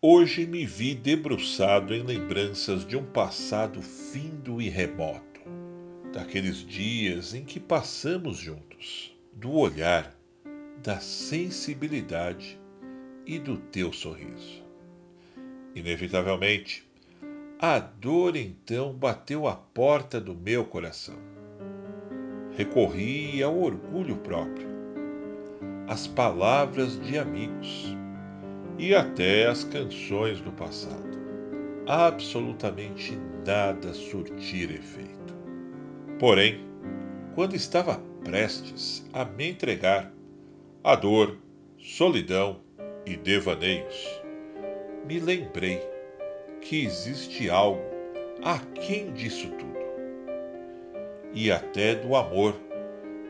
Hoje me vi debruçado em lembranças de um passado findo e remoto, daqueles dias em que passamos juntos, do olhar, da sensibilidade e do teu sorriso. Inevitavelmente, a dor então bateu à porta do meu coração. Recorri ao orgulho próprio, às palavras de amigos e até às canções do passado. Absolutamente nada surtir efeito. Porém, quando estava prestes a me entregar à dor, solidão e devaneios, me lembrei que existe algo aquém disso tudo. E até do amor,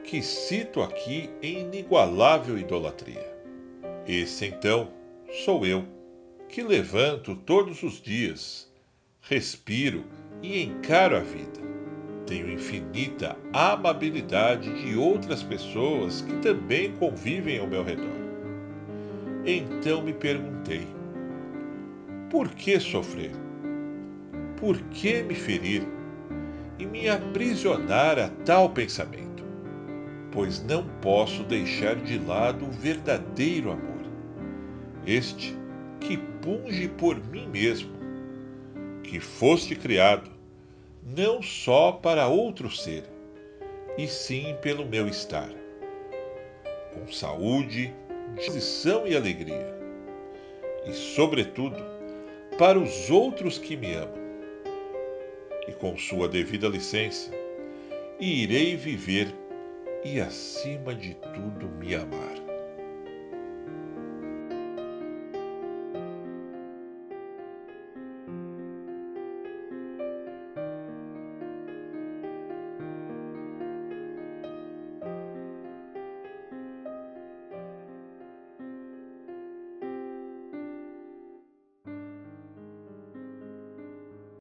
que cito aqui em inigualável idolatria. Esse então sou eu, que levanto todos os dias, respiro e encaro a vida. Tenho infinita amabilidade de outras pessoas que também convivem ao meu redor. Então me perguntei: por que sofrer? Por que me ferir e me aprisionar a tal pensamento? Pois não posso deixar de lado o verdadeiro amor, este que punge por mim mesmo, que foste criado não só para outro ser, e sim pelo meu estar, com saúde, disposição e alegria, e, sobretudo, para os outros que me amam. E com sua devida licença, irei viver e, acima de tudo, me amar.